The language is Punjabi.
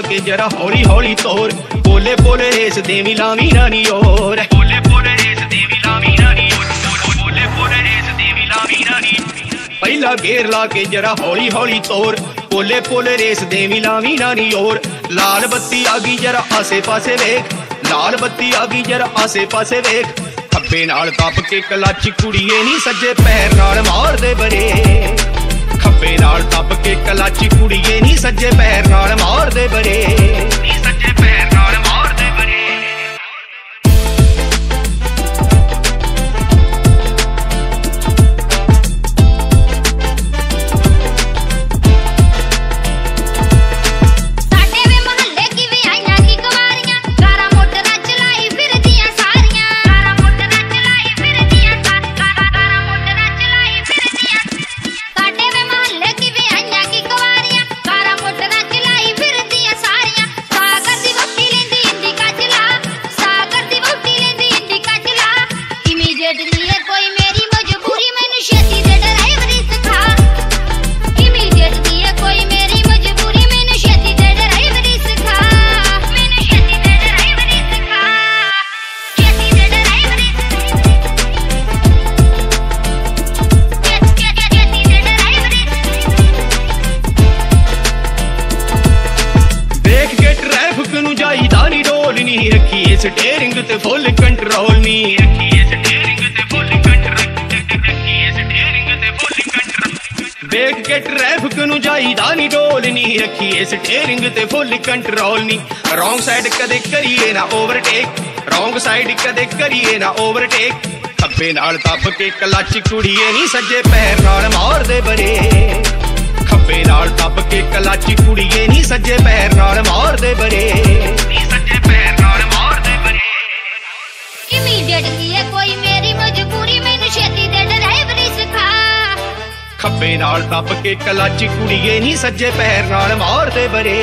ਜਰਾ ਹੌਲੀ ਹੌਲੀ ਤੋਰ। ਬੋਲੇ ਬੋਲੇ ਰੇਸ ਦੇਵੀ ਲਾਵੀ ਰਾਨੀ ਓਰ। ਬੋਲੇ ਬੋਲੇ ਰੇਸ ਦੇਵੀ ਲਾਵੀ ਰਾਨੀ ਓਰ। ਬੋਲੇ ਬੋਲੇ ਰੇਸ ਦੇਵੀ ਲਾਵੀ ਰਾਨੀ ਪਹਿਲਾ ਗੇਰ ਲਾ ਕੇ ਜਰਾ ਹੌਲੀ ਹੌਲੀ ਤੋਰ। ਬੋਲੇ ਬੋਲੇ ਰੇਸ ਦੇਵੀ ਲਾਵੀ ਰਾਨੀ ਓਰ। ਲਾਲ ਬੱਤੀ ਆ ਗਈ ਜਰਾ ਆਸੇ ਪਾਸੇ ਵੇਖ। ਲਾਲ ਬੱਤੀ ਆ ਗਈ ਜਰਾ ਆਸੇ ਪਾਸੇ ਵੇਖ। ਖੱਬੇ ਨਾਲ ਦੱਬ ਕੇ ਕਲਾਚੀ ਕੁੜੀਏ ਨਹੀਂ ਸੱਜੇ ਪੈਰ ਨਾਲ ਮਾਰਦੇ ਬਰੇ। ਖੱਬੇ ਨਾਲ ਦੱਬ ਕੇ ਕਲਾਚੀ ਕੁੜੀਏ ਨਹੀਂ ਸੱਜੇ ਪੈਰ ਨਾਲ ਮਾਰਦੇ ਬਰੇ। ਨਹੀਂ ਸੱਜੇ ਪੈਰ ਨਾਲ ਮਾਰ ਨੂੰ ਜਾਈਦਾ ਨਹੀਂ ਰੋਲ ਨਹੀਂ ਰੱਖੀਏ ਸਟੀਅਰਿੰਗ ਤੇ ਫੁੱਲ ਕੰਟਰੋਲ ਨਹੀਂ ਰੱਖੀਏ ਸਟੀਅਰਿੰਗ ਤੇ ਫੁੱਲ ਕੰਟਰੋਲ ਦੇਖ ਕੇ ਟ੍ਰੈਫਿਕ ਨੂੰ ਜਾਈਦਾ ਨਹੀਂ ਰੋਲ ਨਹੀਂ ਰੱਖੀਏ ਸਟੀਅਰਿੰਗ ਤੇ ਫੁੱਲ ਕੰਟਰੋਲ ਨਹੀਂ ਰੋਂਗ ਸਾਈਡ ਕਦੇ ਕਰੀਏ ਨਾ ਓਵਰਟੇਕ ਰੋਂਗ ਸਾਈਡ ਕਦੇ ਕਰੀਏ ਨਾ ਓਵਰਟੇਕ ਖੱਬੇ ਨਾਲ ਦੱਬ ਕੇ ਕਲੱਚ ਕੁੜੀਏ ਨਹੀਂ ਸੱਜੇ ਪੈਰ ਨਾਲ ਮਾਰਦੇ ਬਰੇ। ਖੱਬੇ ਨਾਲ ਦੱਬ ਕੇ ਕਲਾਚੀ ਕੁੜੀਏ ਨਹੀਂ ਸੱਜੇ ਪੈਰ ਨਾਲ ਮਾਰਦੇ ਬਰੇ ਨਹੀਂ ਸੱਜੇ ਪੈਰ ਨਾਲ ਮਾਰਦੇ ਬਰੇ ਇਮੀਡੀਏਟਲੀ ਹੈ ਕੋਈ ਮੇਰੀ ਮਜਬੂਰੀ? ਮੈਨੂੰ ਛੇਤੀ ਦੇ ਡਰਾਈਵਰੀ ਸਿਖਾ। ਖੱਬੇ ਨਾਲ ਦੱਬ ਕੇ ਕਲਾਚੀ ਕੁੜੀਏ ਨਹੀਂ ਸੱਜੇ ਪੈਰ ਨਾਲ ਮਾਰਦੇ ਬਰੇ